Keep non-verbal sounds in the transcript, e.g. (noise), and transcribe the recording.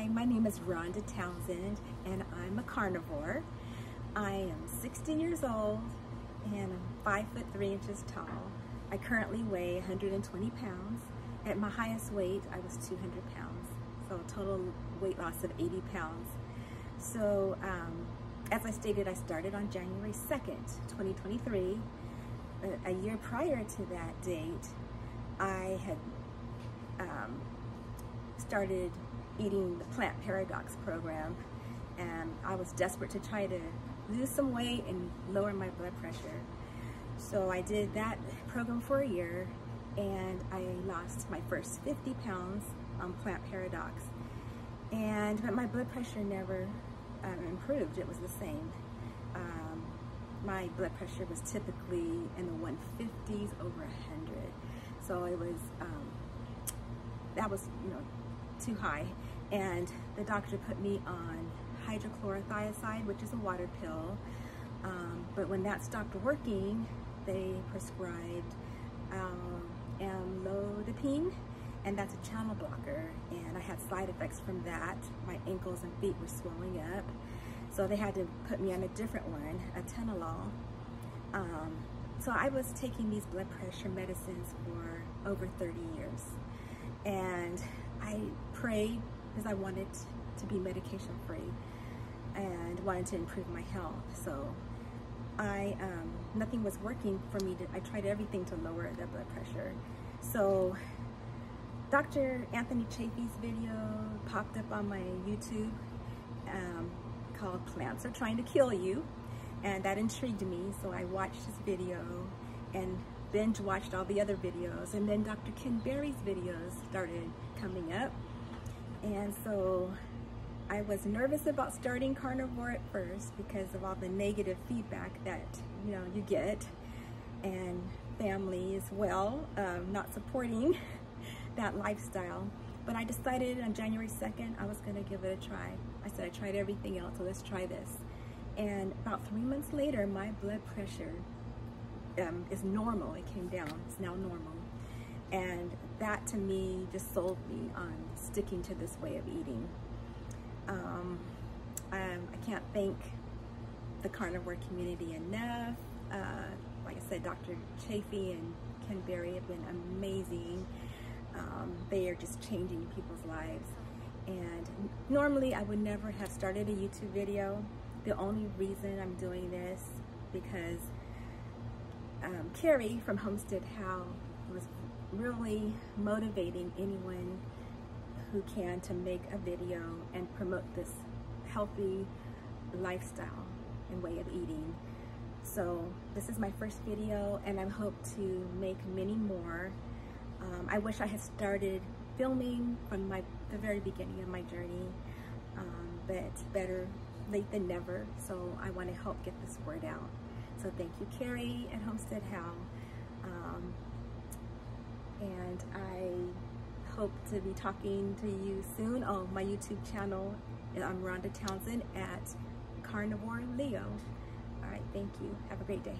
Hi, my name is Rhonda Townsend and I'm a carnivore. I am 16 years old and I'm 5 foot 3 inches tall. I currently weigh 120 pounds. At my highest weight, I was 200 pounds. So a total weight loss of 80 pounds. So um, as I stated, I started on January 2nd, 2023. A, a year prior to that date, I had um, started eating the Plant Paradox program and I was desperate to try to lose some weight and lower my blood pressure. So I did that program for a year and I lost my first 50 pounds on Plant Paradox. And but my blood pressure never um, improved, it was the same. Um, my blood pressure was typically in the 150s over 100. So it was, um, that was, you know, too high. And the doctor put me on hydrochlorothiazide, which is a water pill. Um, but when that stopped working, they prescribed um, amlodipine, and that's a channel blocker. And I had side effects from that. My ankles and feet were swelling up. So they had to put me on a different one, atenolol. Um, so I was taking these blood pressure medicines for over 30 years. And I prayed because I wanted to be medication free and wanted to improve my health. So I, um, nothing was working for me. To, I tried everything to lower the blood pressure. So Dr. Anthony Chaffee's video popped up on my YouTube um, called Plants Are Trying to Kill You. And that intrigued me. So I watched his video and binge watched all the other videos. And then Dr. Ken Berry's videos started coming up. And so I was nervous about starting carnivore at first because of all the negative feedback that you know you get and family as well um, not supporting (laughs) that lifestyle. But I decided on January 2nd I was going to give it a try. I said I tried everything else, so let's try this. And about three months later, my blood pressure um, is normal. It came down. It's now normal. And that to me just sold me on sticking to this way of eating. Um, um, I can't thank the carnivore community enough. Uh, like I said, Dr. Chaffee and Ken Berry have been amazing. Um, they are just changing people's lives. And normally I would never have started a YouTube video. The only reason I'm doing this because um, Kerry from Homestead How was really motivating anyone who can to make a video and promote this healthy lifestyle and way of eating. So this is my first video and I hope to make many more. Um, I wish I had started filming from my the very beginning of my journey, um, but better late than never. So I want to help get this word out. So thank you, Kerry at Homestead How. Um, and I hope to be talking to you soon on my YouTube channel. Uh, I'm Rhonda Townsend at Carnivore Leo. All right, thank you. Have a great day.